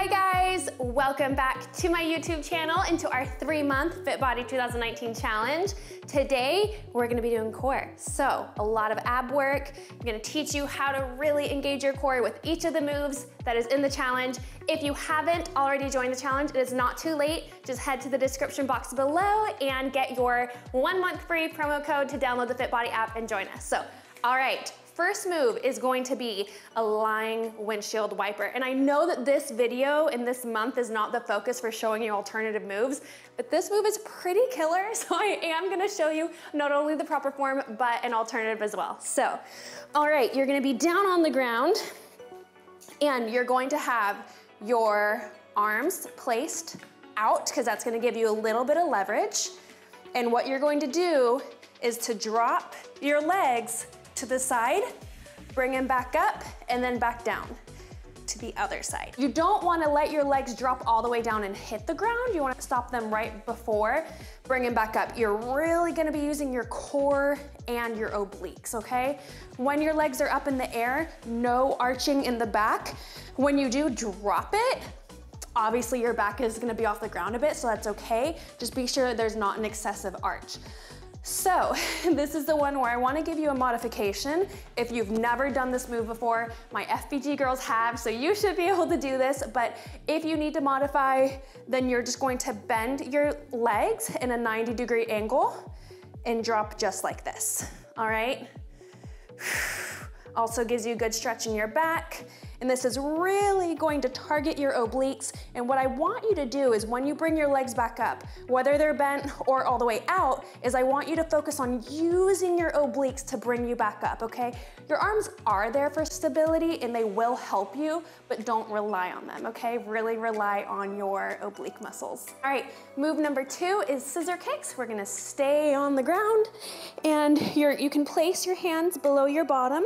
Hi guys, welcome back to my YouTube channel and to our three month Fit Body 2019 challenge. Today, we're gonna be doing core. So a lot of ab work. I'm gonna teach you how to really engage your core with each of the moves that is in the challenge. If you haven't already joined the challenge, it is not too late. Just head to the description box below and get your one month free promo code to download the Fit Body app and join us. So, all right, First move is going to be a lying windshield wiper. And I know that this video in this month is not the focus for showing you alternative moves, but this move is pretty killer. So I am gonna show you not only the proper form, but an alternative as well. So, all right, you're gonna be down on the ground and you're going to have your arms placed out because that's gonna give you a little bit of leverage. And what you're going to do is to drop your legs to the side, bring them back up, and then back down to the other side. You don't wanna let your legs drop all the way down and hit the ground. You wanna stop them right before, bring them back up. You're really gonna be using your core and your obliques, okay? When your legs are up in the air, no arching in the back. When you do drop it, obviously your back is gonna be off the ground a bit, so that's okay. Just be sure there's not an excessive arch. So this is the one where I wanna give you a modification. If you've never done this move before, my FBG girls have, so you should be able to do this, but if you need to modify, then you're just going to bend your legs in a 90 degree angle and drop just like this, all right? Also gives you a good stretch in your back. And this is really going to target your obliques. And what I want you to do is when you bring your legs back up, whether they're bent or all the way out, is I want you to focus on using your obliques to bring you back up, okay? Your arms are there for stability and they will help you, but don't rely on them, okay? Really rely on your oblique muscles. All right, move number two is scissor kicks. We're gonna stay on the ground and you're you can place your hands below your bottom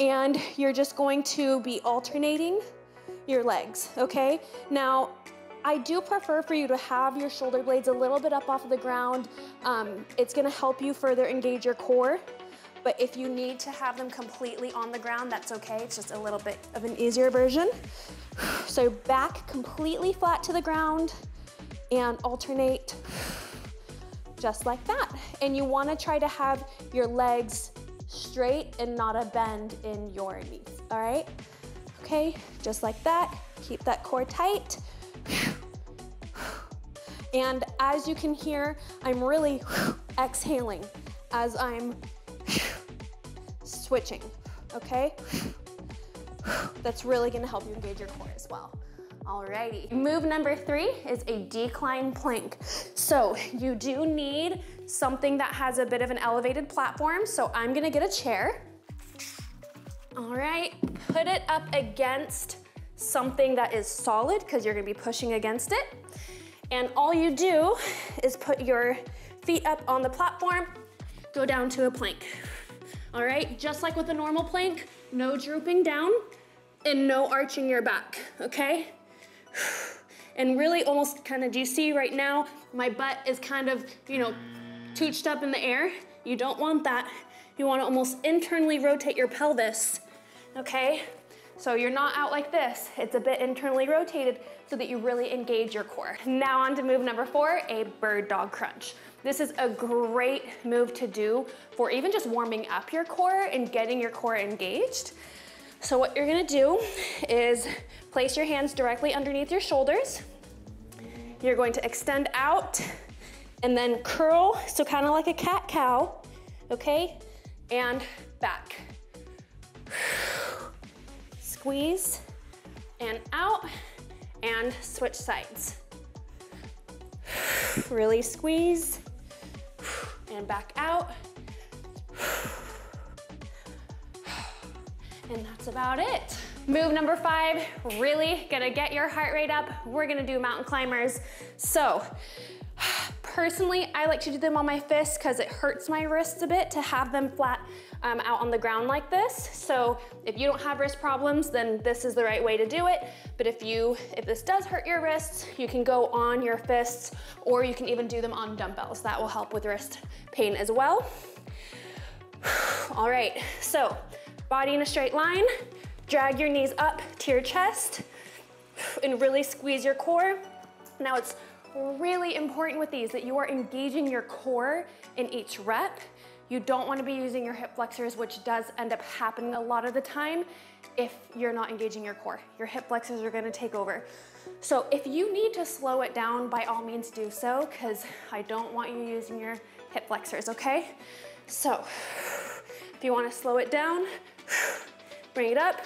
and you're just going to be alternating your legs, okay? Now, I do prefer for you to have your shoulder blades a little bit up off of the ground. Um, it's gonna help you further engage your core. But if you need to have them completely on the ground, that's okay. It's just a little bit of an easier version. So back completely flat to the ground and alternate just like that. And you wanna try to have your legs straight and not a bend in your knees, all right? Okay, just like that. Keep that core tight. And as you can hear, I'm really exhaling as I'm switching, okay? That's really gonna help you engage your core as well. Alrighty, move number three is a decline plank. So you do need something that has a bit of an elevated platform. So I'm gonna get a chair. All right, put it up against something that is solid because you're gonna be pushing against it. And all you do is put your feet up on the platform, go down to a plank. All right, just like with a normal plank, no drooping down and no arching your back, okay? And really almost kind of, do you see right now, my butt is kind of, you know, tooched up in the air. You don't want that. You wanna almost internally rotate your pelvis, okay? So you're not out like this. It's a bit internally rotated so that you really engage your core. Now on to move number four, a bird dog crunch. This is a great move to do for even just warming up your core and getting your core engaged. So what you're gonna do is place your hands directly underneath your shoulders. You're going to extend out and then curl, so kind of like a cat-cow, okay? And back. Squeeze and out and switch sides. Really squeeze and back out And that's about it. Move number five, really gonna get your heart rate up. We're gonna do mountain climbers. So, personally, I like to do them on my fists because it hurts my wrists a bit to have them flat um, out on the ground like this. So if you don't have wrist problems, then this is the right way to do it. But if you, if this does hurt your wrists, you can go on your fists or you can even do them on dumbbells. That will help with wrist pain as well. All right, so Body in a straight line. Drag your knees up to your chest. and really squeeze your core. Now it's really important with these that you are engaging your core in each rep. You don't wanna be using your hip flexors, which does end up happening a lot of the time if you're not engaging your core. Your hip flexors are gonna take over. So if you need to slow it down, by all means do so, because I don't want you using your hip flexors, okay? So if you wanna slow it down, bring it up,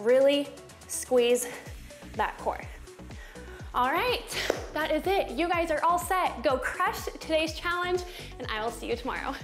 really squeeze that core. All right, that is it. You guys are all set. Go crush today's challenge and I will see you tomorrow.